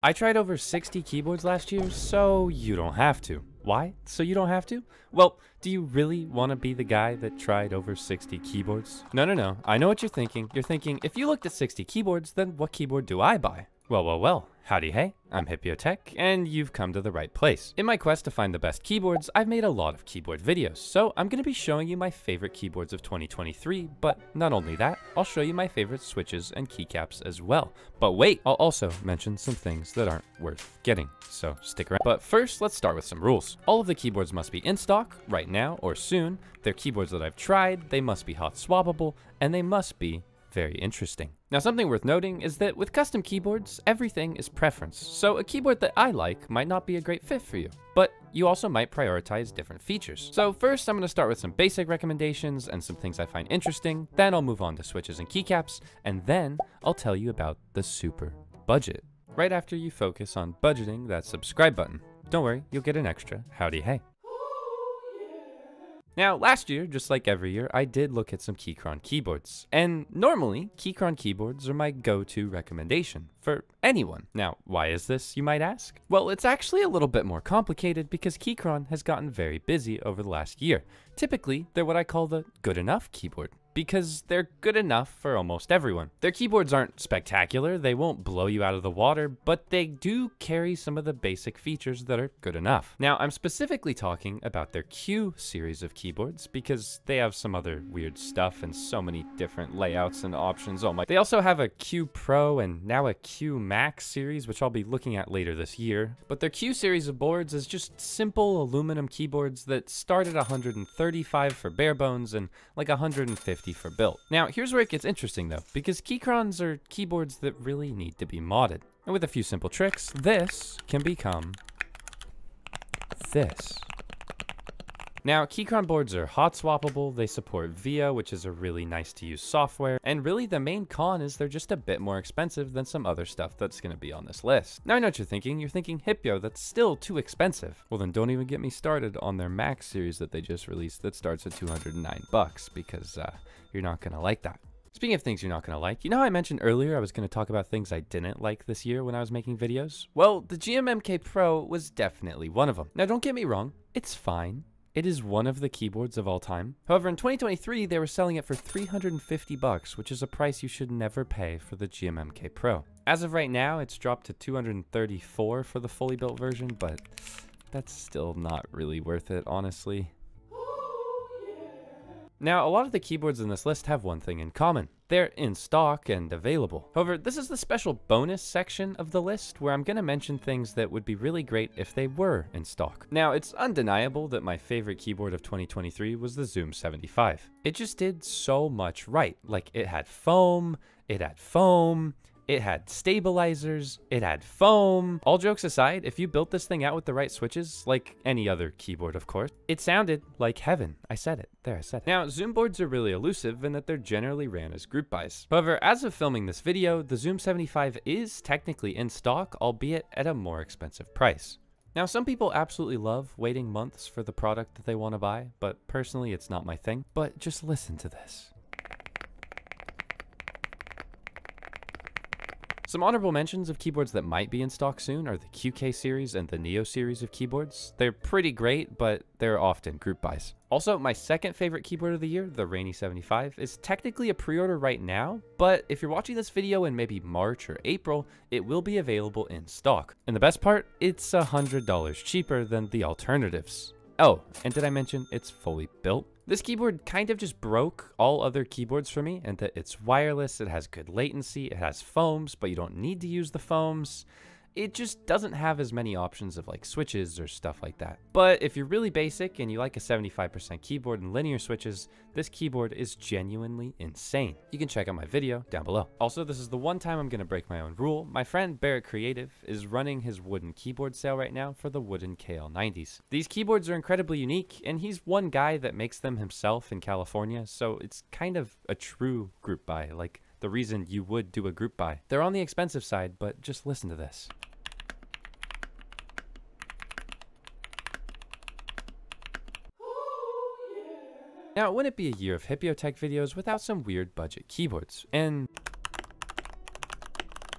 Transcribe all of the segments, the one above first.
I tried over 60 keyboards last year, so you don't have to. Why? So you don't have to? Well, do you really want to be the guy that tried over 60 keyboards? No, no, no. I know what you're thinking. You're thinking, if you looked at 60 keyboards, then what keyboard do I buy? Well, well, well. Howdy hey, I'm Hipyo Tech, and you've come to the right place. In my quest to find the best keyboards, I've made a lot of keyboard videos, so I'm going to be showing you my favorite keyboards of 2023, but not only that, I'll show you my favorite switches and keycaps as well. But wait, I'll also mention some things that aren't worth getting, so stick around. But first, let's start with some rules. All of the keyboards must be in stock, right now or soon, they're keyboards that I've tried, they must be hot swappable, and they must be very interesting. Now something worth noting is that with custom keyboards, everything is preference, so a keyboard that I like might not be a great fit for you, but you also might prioritize different features. So first I'm going to start with some basic recommendations and some things I find interesting, then I'll move on to switches and keycaps, and then I'll tell you about the super budget. Right after you focus on budgeting that subscribe button. Don't worry, you'll get an extra howdy hey. Now, last year, just like every year, I did look at some Keychron keyboards. And normally, Keychron keyboards are my go-to recommendation for anyone. Now, why is this, you might ask? Well, it's actually a little bit more complicated because Keychron has gotten very busy over the last year. Typically, they're what I call the good enough keyboard because they're good enough for almost everyone. Their keyboards aren't spectacular, they won't blow you out of the water, but they do carry some of the basic features that are good enough. Now, I'm specifically talking about their Q series of keyboards because they have some other weird stuff and so many different layouts and options. Oh my. They also have a Q Pro and now a Q Max series, which I'll be looking at later this year. But their Q series of boards is just simple aluminum keyboards that start at 135 for bare bones and like 150 for built. Now, here's where it gets interesting though, because Keychrons are keyboards that really need to be modded. And with a few simple tricks, this can become this. Now, Keychron boards are hot swappable, they support VIA, which is a really nice to use software, and really the main con is they're just a bit more expensive than some other stuff that's going to be on this list. Now I know what you're thinking, you're thinking Hipyo, that's still too expensive. Well then don't even get me started on their Max series that they just released that starts at 209 bucks, because uh, you're not going to like that. Speaking of things you're not going to like, you know I mentioned earlier I was going to talk about things I didn't like this year when I was making videos? Well, the GMMK Pro was definitely one of them. Now don't get me wrong, it's fine. It is one of the keyboards of all time. However, in 2023, they were selling it for 350 bucks, which is a price you should never pay for the GMMK Pro. As of right now, it's dropped to 234 for the fully built version, but that's still not really worth it, honestly. Now, a lot of the keyboards in this list have one thing in common. They're in stock and available. However, this is the special bonus section of the list where I'm going to mention things that would be really great if they were in stock. Now, it's undeniable that my favorite keyboard of 2023 was the Zoom 75. It just did so much right. Like, it had foam, it had foam, it had stabilizers, it had foam. All jokes aside, if you built this thing out with the right switches, like any other keyboard of course, it sounded like heaven. I said it. There, I said it. Now, Zoom boards are really elusive in that they're generally ran as group buys. However, as of filming this video, the Zoom 75 is technically in stock, albeit at a more expensive price. Now, some people absolutely love waiting months for the product that they want to buy, but personally, it's not my thing. But just listen to this. Some honorable mentions of keyboards that might be in stock soon are the QK series and the Neo series of keyboards. They're pretty great, but they're often group buys. Also, my second favorite keyboard of the year, the Rainy 75, is technically a pre-order right now, but if you're watching this video in maybe March or April, it will be available in stock. And the best part, it's $100 cheaper than the alternatives. Oh, and did I mention it's fully built? This keyboard kind of just broke all other keyboards for me and that it's wireless, it has good latency, it has foams, but you don't need to use the foams it just doesn't have as many options of like switches or stuff like that. But if you're really basic and you like a 75% keyboard and linear switches, this keyboard is genuinely insane. You can check out my video down below. Also, this is the one time I'm gonna break my own rule. My friend Barrett Creative is running his wooden keyboard sale right now for the wooden KL90s. These keyboards are incredibly unique and he's one guy that makes them himself in California, so it's kind of a true group buy, like the reason you would do a group buy. They're on the expensive side, but just listen to this. Now, it wouldn't be a year of Hipyo Tech videos without some weird budget keyboards, and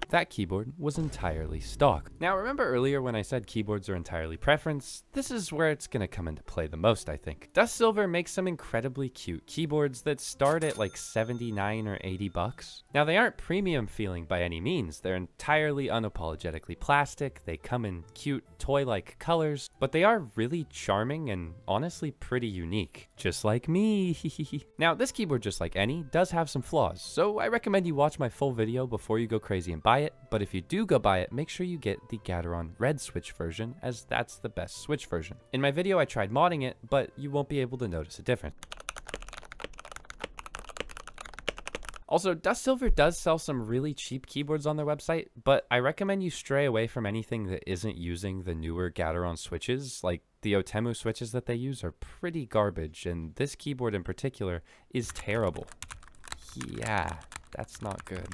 that keyboard was entirely stock. Now remember earlier when I said keyboards are entirely preference? This is where it's gonna come into play the most I think. Dust Silver makes some incredibly cute keyboards that start at like 79 or 80 bucks. Now they aren't premium feeling by any means, they're entirely unapologetically plastic, they come in cute toy-like colors, but they are really charming and honestly pretty unique. Just like me. now this keyboard just like any does have some flaws, so I recommend you watch my full video before you go crazy and buy it, but if you do go buy it, make sure you get the Gateron Red Switch version as that's the best Switch version. In my video I tried modding it, but you won't be able to notice a difference. Also, Dust Silver does sell some really cheap keyboards on their website, but I recommend you stray away from anything that isn't using the newer Gateron switches. Like the Otemu switches that they use are pretty garbage, and this keyboard in particular is terrible. Yeah, that's not good.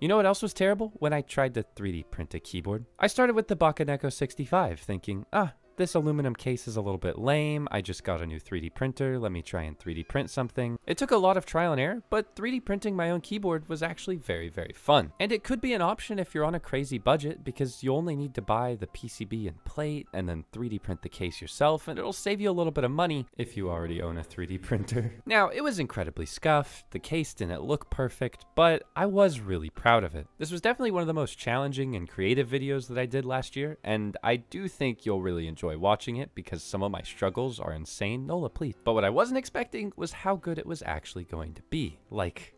You know what else was terrible? When I tried to 3D print a keyboard. I started with the Bakeneko 65, thinking, ah, this aluminum case is a little bit lame. I just got a new 3D printer. Let me try and 3D print something. It took a lot of trial and error, but 3D printing my own keyboard was actually very, very fun. And it could be an option if you're on a crazy budget because you only need to buy the PCB and plate and then 3D print the case yourself and it'll save you a little bit of money if you already own a 3D printer. now, it was incredibly scuffed. The case didn't look perfect, but I was really proud of it. This was definitely one of the most challenging and creative videos that I did last year, and I do think you'll really enjoy enjoy watching it because some of my struggles are insane. Nola, please. But what I wasn't expecting was how good it was actually going to be. Like,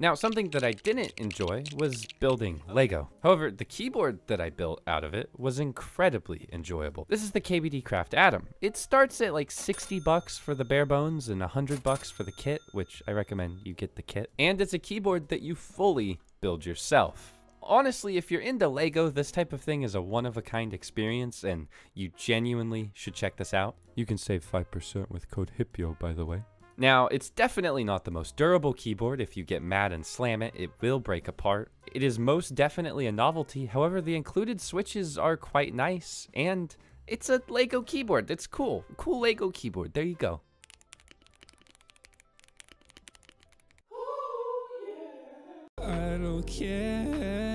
Now, something that I didn't enjoy was building Lego. However, the keyboard that I built out of it was incredibly enjoyable. This is the KBD Craft Atom. It starts at like 60 bucks for the bare bones and 100 bucks for the kit, which I recommend you get the kit. And it's a keyboard that you fully build yourself honestly, if you're into Lego, this type of thing is a one-of-a-kind experience, and you genuinely should check this out. You can save 5% with code HIPYO, by the way. Now, it's definitely not the most durable keyboard. If you get mad and slam it, it will break apart. It is most definitely a novelty. However, the included switches are quite nice, and it's a Lego keyboard. It's cool. Cool Lego keyboard. There you go. I don't care.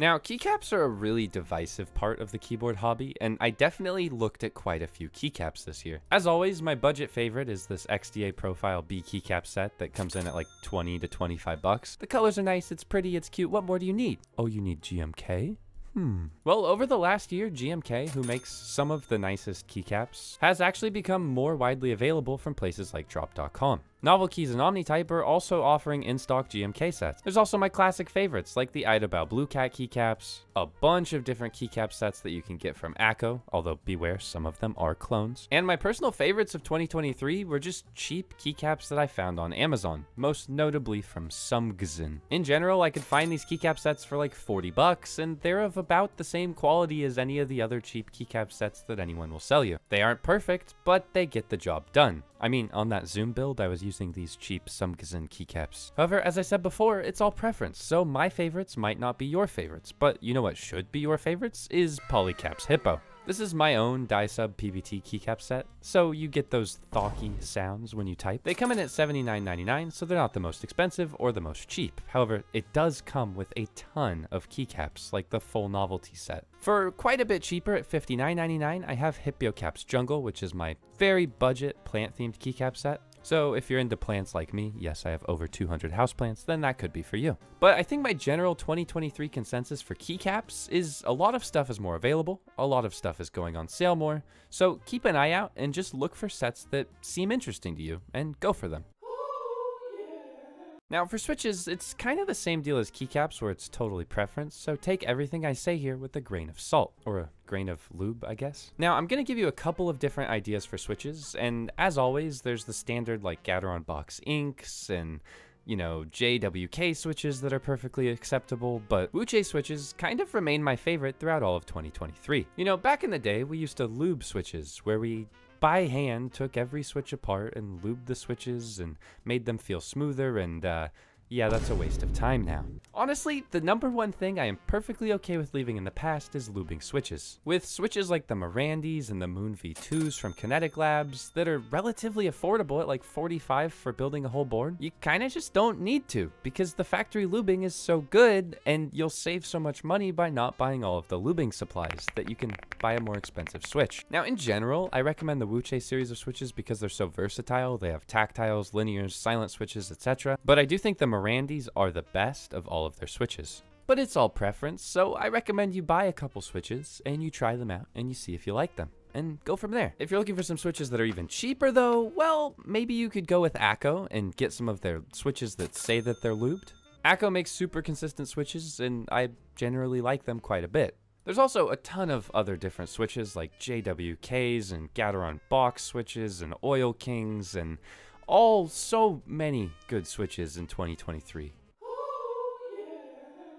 Now, keycaps are a really divisive part of the keyboard hobby, and I definitely looked at quite a few keycaps this year. As always, my budget favorite is this XDA Profile B keycap set that comes in at like 20 to 25 bucks. The colors are nice, it's pretty, it's cute. What more do you need? Oh, you need GMK? Hmm. Well, over the last year, GMK, who makes some of the nicest keycaps, has actually become more widely available from places like drop.com. Novel Keys and Omnitype are also offering in-stock GMK sets. There's also my classic favorites like the Idobao Blue Cat keycaps, a bunch of different keycap sets that you can get from Akko, although beware, some of them are clones. And my personal favorites of 2023 were just cheap keycaps that I found on Amazon, most notably from Sumgsn. In general, I could find these keycap sets for like 40 bucks, and they're of about the same quality as any of the other cheap keycap sets that anyone will sell you. They aren't perfect, but they get the job done. I mean, on that Zoom build, I was using these cheap Sumgsn keycaps. However, as I said before, it's all preference, so my favorites might not be your favorites, but you know what should be your favorites is Polycaps Hippo. This is my own Dye-Sub PBT keycap set, so you get those thawky sounds when you type. They come in at $79.99, so they're not the most expensive or the most cheap. However, it does come with a ton of keycaps, like the full novelty set. For quite a bit cheaper at $59.99, I have Hippiocaps Jungle, which is my very budget plant-themed keycap set. So if you're into plants like me, yes, I have over 200 houseplants, then that could be for you. But I think my general 2023 consensus for keycaps is a lot of stuff is more available, a lot of stuff is going on sale more, so keep an eye out and just look for sets that seem interesting to you and go for them. Now for switches, it's kind of the same deal as keycaps where it's totally preference, so take everything I say here with a grain of salt, or a grain of lube, I guess. Now I'm to give you a couple of different ideas for switches, and as always, there's the standard like Gateron box inks and you know, JWK switches that are perfectly acceptable, but WuQue switches kind of remain my favorite throughout all of 2023. You know, back in the day, we used to lube switches, where we by hand took every switch apart and lubed the switches and made them feel smoother and uh, yeah, that's a waste of time now. Honestly, the number one thing I am perfectly okay with leaving in the past is lubing switches. With switches like the Morandis and the Moon V2s from Kinetic Labs that are relatively affordable at like 45 for building a whole board, you kinda just don't need to because the factory lubing is so good and you'll save so much money by not buying all of the lubing supplies that you can buy a more expensive switch. Now in general, I recommend the WuQue series of switches because they're so versatile. They have tactiles, linears, silent switches, etc. But I do think the Morandis are the best of all of their switches. But it's all preference, so I recommend you buy a couple switches and you try them out and you see if you like them and go from there. If you're looking for some switches that are even cheaper though, well, maybe you could go with Akko and get some of their switches that say that they're lubed. Akko makes super consistent switches and I generally like them quite a bit. There's also a ton of other different switches like JWKs and Gateron box switches and Oil Kings and all so many good switches in 2023.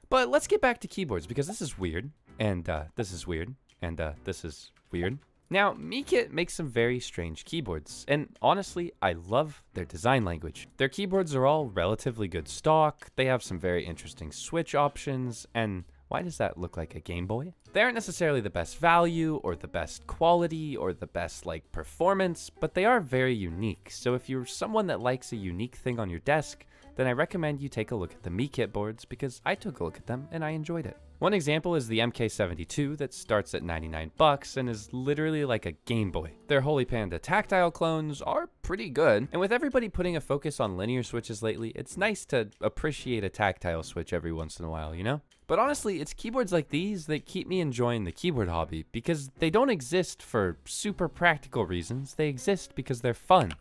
But let's get back to keyboards because this is weird, and uh, this is weird, and uh, this is weird. Now, Mikit makes some very strange keyboards, and honestly, I love their design language. Their keyboards are all relatively good stock, they have some very interesting switch options, and why does that look like a Game Boy? They aren't necessarily the best value or the best quality or the best like performance, but they are very unique. So if you're someone that likes a unique thing on your desk, then I recommend you take a look at the Mikit boards because I took a look at them and I enjoyed it. One example is the MK72 that starts at 99 bucks and is literally like a Game Boy. Their Holy Panda tactile clones are pretty good, and with everybody putting a focus on linear switches lately, it's nice to appreciate a tactile switch every once in a while, you know? But honestly, it's keyboards like these that keep me enjoying the keyboard hobby because they don't exist for super practical reasons, they exist because they're fun.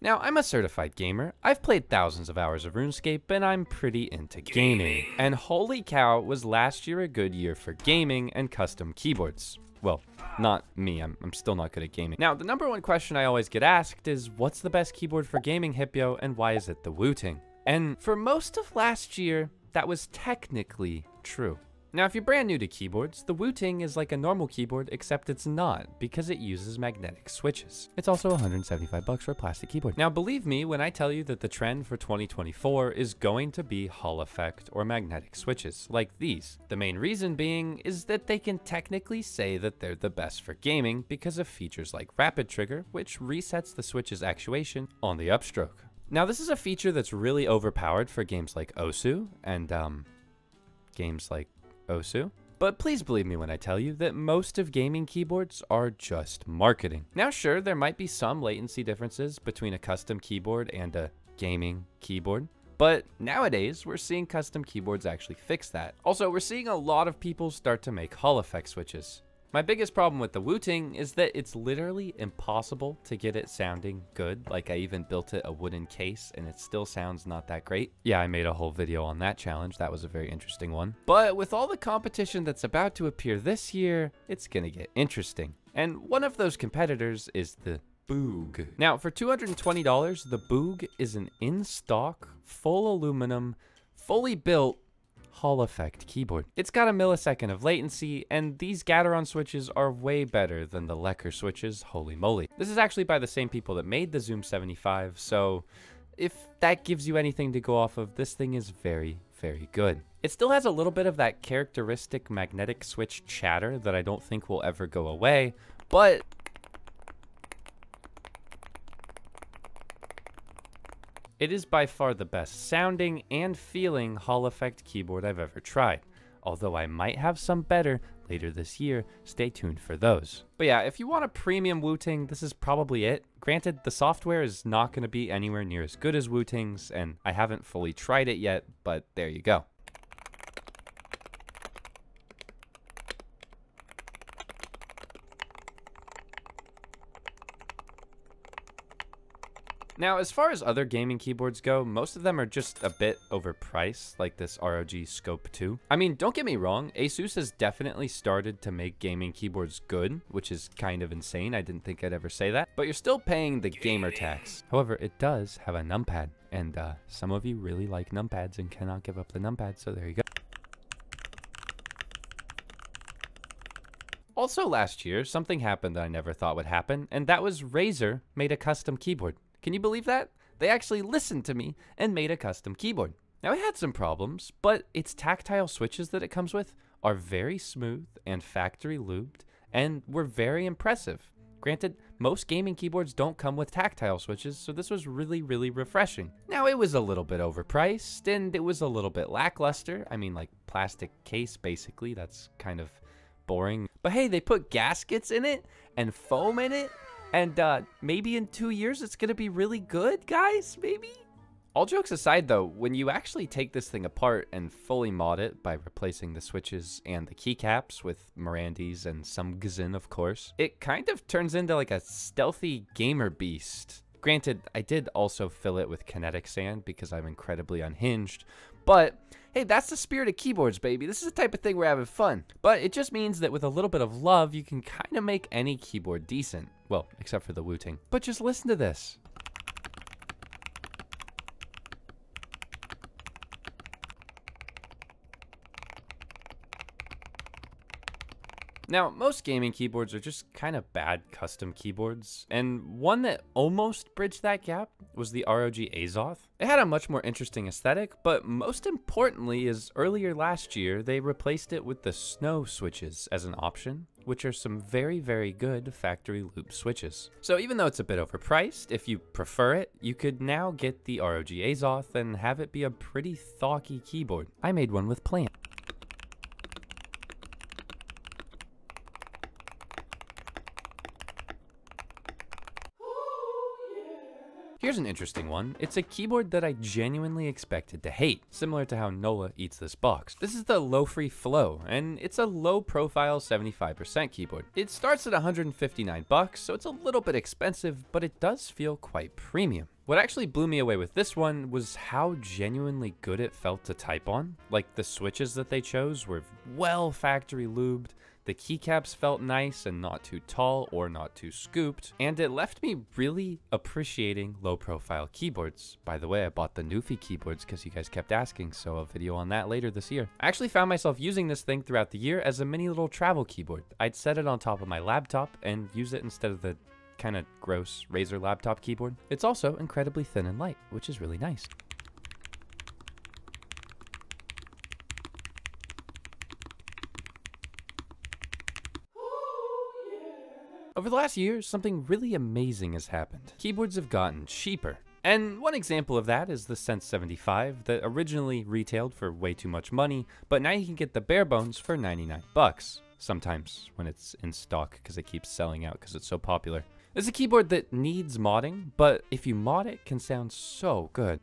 Now, I'm a certified gamer. I've played thousands of hours of RuneScape, and I'm pretty into gaming. And holy cow, was last year a good year for gaming and custom keyboards. Well, not me, I'm, I'm still not good at gaming. Now, the number one question I always get asked is, what's the best keyboard for gaming, Hipyo, and why is it the Wooting? And for most of last year, that was technically true. Now, if you're brand new to keyboards, the Wooting is like a normal keyboard, except it's not, because it uses magnetic switches. It's also 175 bucks for a plastic keyboard. Now, believe me when I tell you that the trend for 2024 is going to be Hall effect or magnetic switches, like these. The main reason being is that they can technically say that they're the best for gaming because of features like Rapid Trigger, which resets the switch's actuation on the upstroke. Now, this is a feature that's really overpowered for games like Osu and um, games like Osu. But please believe me when I tell you that most of gaming keyboards are just marketing. Now sure, there might be some latency differences between a custom keyboard and a gaming keyboard, but nowadays, we're seeing custom keyboards actually fix that. Also, we're seeing a lot of people start to make Hall effect switches. My biggest problem with the Wooting is that it's literally impossible to get it sounding good. Like I even built it a wooden case and it still sounds not that great. Yeah, I made a whole video on that challenge. That was a very interesting one. But with all the competition that's about to appear this year, it's gonna get interesting. And one of those competitors is the Boog. Now, for $220, the Boog is an in-stock, full aluminum, fully built Hall effect keyboard. It's got a millisecond of latency, and these Gateron switches are way better than the Lekker switches, holy moly. This is actually by the same people that made the Zoom 75, so if that gives you anything to go off of, this thing is very, very good. It still has a little bit of that characteristic magnetic switch chatter that I don't think will ever go away, but It is by far the best sounding and feeling Hall effect keyboard I've ever tried. Although I might have some better later this year, stay tuned for those. But yeah, if you want a premium Wooting, this is probably it. Granted, the software is not going to be anywhere near as good as Wooting's, and I haven't fully tried it yet, but there you go. Now, as far as other gaming keyboards go, most of them are just a bit overpriced, like this ROG Scope 2. I mean, don't get me wrong, Asus has definitely started to make gaming keyboards good, which is kind of insane. I didn't think I'd ever say that. But you're still paying the gamer tax. However, it does have a numpad, and uh, some of you really like numpads and cannot give up the numpad, so there you go. Also last year, something happened that I never thought would happen, and that was Razer made a custom keyboard. Can you believe that? They actually listened to me and made a custom keyboard. Now it had some problems, but its tactile switches that it comes with are very smooth and factory lubed and were very impressive. Granted, most gaming keyboards don't come with tactile switches, so this was really, really refreshing. Now, it was a little bit overpriced, and it was a little bit lackluster. I mean, like, plastic case, basically. That's kind of boring. But hey, they put gaskets in it, and foam in it, and uh, maybe in two years it's gonna be really good, guys, maybe? All jokes aside though, when you actually take this thing apart and fully mod it by replacing the switches and the keycaps with Morandi's and Sumgsn of course, it kind of turns into like a stealthy gamer beast. Granted, I did also fill it with kinetic sand because I'm incredibly unhinged, but hey, that's the spirit of keyboards, baby. This is the type of thing we're having fun. But it just means that with a little bit of love, you can kind of make any keyboard decent. Well, except for the Wooting. But just listen to this. Now, most gaming keyboards are just kind of bad custom keyboards, and one that almost bridged that gap was the ROG Azoth. It had a much more interesting aesthetic, but most importantly is earlier last year, they replaced it with the Snow switches as an option, which are some very, very good factory loop switches. So even though it's a bit overpriced, if you prefer it, you could now get the ROG Azoth and have it be a pretty thocky keyboard. I made one with plant. Here's an interesting one. It's a keyboard that I genuinely expected to hate, similar to how Nola eats this box. This is the Lofree Flow, and it's a low profile 75% keyboard. It starts at 159 bucks, so it's a little bit expensive, but it does feel quite premium. What actually blew me away with this one was how genuinely good it felt to type on. Like the switches that they chose were well factory lubed, the keycaps felt nice and not too tall or not too scooped, and it left me really appreciating low profile keyboards. By the way, I bought the NuPhy keyboards because you guys kept asking, so a video on that later this year. I actually found myself using this thing throughout the year as a mini little travel keyboard. I'd set it on top of my laptop and use it instead of the kind of gross Razer laptop keyboard. It's also incredibly thin and light, which is really nice. Over the last year, something really amazing has happened. Keyboards have gotten cheaper. And one example of that is the Sense 75 that originally retailed for way too much money, but now you can get the bare bones for 99 bucks. Sometimes when it's in stock because it keeps selling out because it's so popular. It's a keyboard that needs modding, but if you mod it, can sound so good.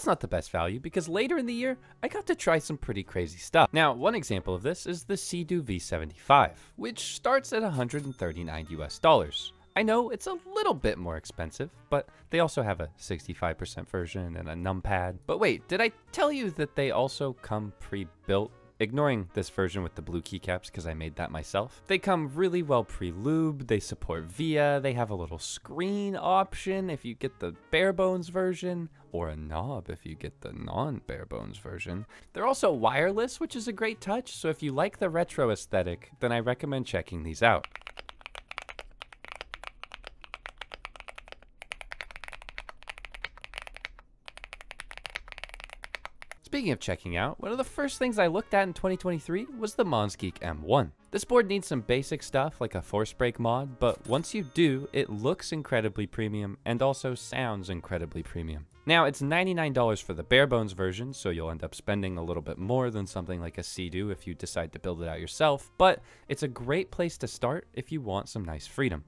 That's not the best value because later in the year, I got to try some pretty crazy stuff. Now, one example of this is the Cidoo V75, which starts at 139 US dollars. I know it's a little bit more expensive, but they also have a 65% version and a numpad. But wait, did I tell you that they also come pre-built ignoring this version with the blue keycaps because I made that myself. They come really well pre-lubed, they support VIA, they have a little screen option if you get the bare bones version, or a knob if you get the non-bare bones version. They're also wireless, which is a great touch, so if you like the retro aesthetic, then I recommend checking these out. Speaking of checking out, one of the first things I looked at in 2023 was the MonsGeek M1. This board needs some basic stuff like a force break mod, but once you do, it looks incredibly premium and also sounds incredibly premium. Now, it's $99 for the bare bones version, so you'll end up spending a little bit more than something like a Cidoo if you decide to build it out yourself, but it's a great place to start if you want some nice freedom.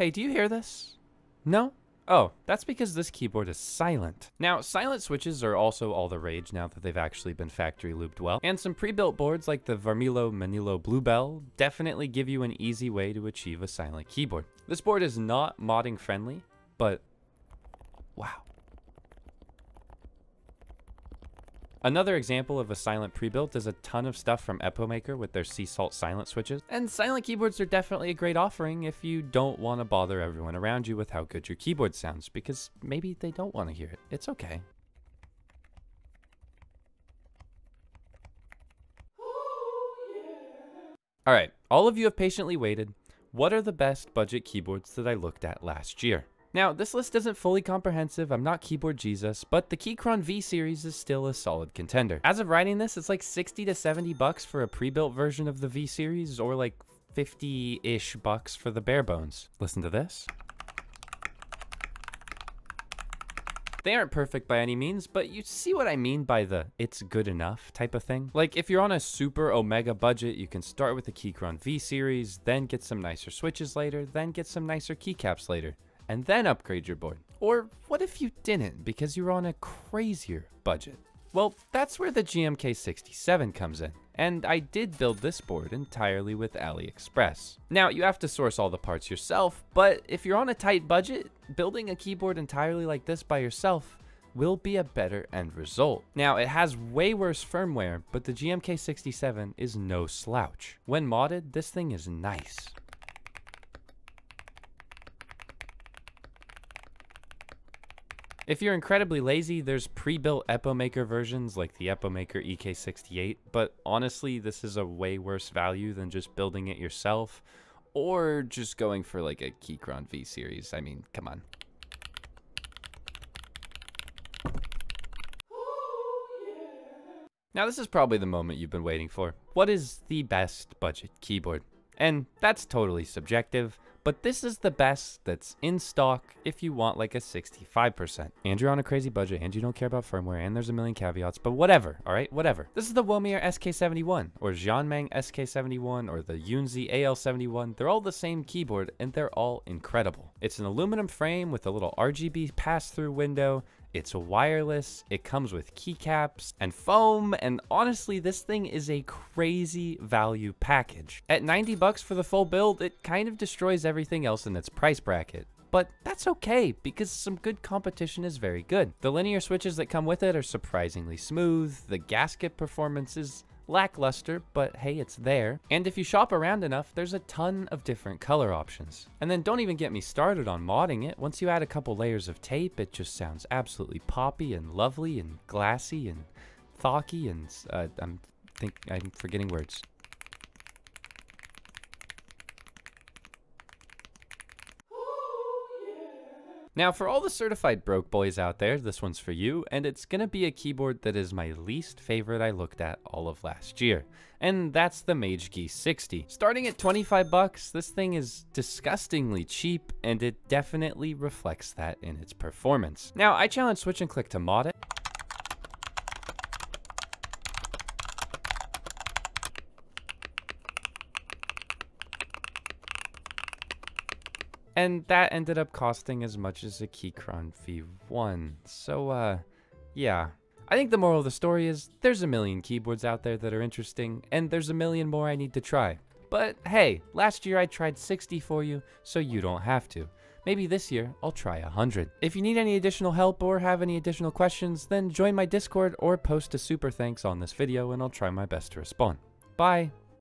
Hey, do you hear this? No? Oh, that's because this keyboard is silent. Now, silent switches are also all the rage now that they've actually been factory looped well, and some pre-built boards like the Varmilo Minilo Bluebell definitely give you an easy way to achieve a silent keyboard. This board is not modding friendly, but wow. Another example of a silent pre-built is a ton of stuff from Epomaker with their Sea Salt silent switches. And silent keyboards are definitely a great offering if you don't want to bother everyone around you with how good your keyboard sounds, because maybe they don't want to hear it. It's okay. Alright, all of you have patiently waited. What are the best budget keyboards that I looked at last year? Now, this list isn't fully comprehensive, I'm not keyboard Jesus, but the Keychron V series is still a solid contender. As of writing this, it's like 60 to 70 bucks for a pre-built version of the V series, or like 50-ish bucks for the bare bones. Listen to this. They aren't perfect by any means, but you see what I mean by the it's good enough type of thing. Like if you're on a super omega budget, you can start with the Keychron V series, then get some nicer switches later, then get some nicer keycaps later and then upgrade your board? Or what if you didn't because you were on a crazier budget? Well, that's where the GMK67 comes in, and I did build this board entirely with AliExpress. Now, you have to source all the parts yourself, but if you're on a tight budget, building a keyboard entirely like this by yourself will be a better end result. Now, it has way worse firmware, but the GMK67 is no slouch. When modded, this thing is nice. If you're incredibly lazy, there's pre-built Epomaker versions like the Epomaker EK68, but honestly, this is a way worse value than just building it yourself or just going for like a Keychron V series. I mean, come on. Now this is probably the moment you've been waiting for. What is the best budget keyboard? And that's totally subjective but this is the best that's in stock if you want like a 65%. And you're on a crazy budget and you don't care about firmware and there's a million caveats, but whatever, all right, whatever. This is the Womier SK71 or Xiaomeng SK71 or the Yunzi AL71. They're all the same keyboard and they're all incredible. It's an aluminum frame with a little RGB pass-through window it's wireless, it comes with keycaps and foam, and honestly, this thing is a crazy value package. At 90 bucks for the full build, it kind of destroys everything else in its price bracket. But that's okay, because some good competition is very good. The linear switches that come with it are surprisingly smooth, the gasket performance is lackluster, but hey, it's there. And if you shop around enough, there's a ton of different color options. And then don't even get me started on modding it. Once you add a couple layers of tape, it just sounds absolutely poppy and lovely and glassy and thocky and uh, I'm think I'm forgetting words. Now for all the certified broke boys out there, this one's for you, and it's gonna be a keyboard that is my least favorite I looked at all of last year. And that's the Mage Geese 60. Starting at 25 bucks, this thing is disgustingly cheap, and it definitely reflects that in its performance. Now, I challenge Switch and Click to mod it, And that ended up costing as much as a Keychron V1. So, uh, yeah. I think the moral of the story is there's a million keyboards out there that are interesting, and there's a million more I need to try. But hey, last year I tried 60 for you, so you don't have to. Maybe this year I'll try 100. If you need any additional help or have any additional questions, then join my Discord or post a super thanks on this video and I'll try my best to respond. Bye!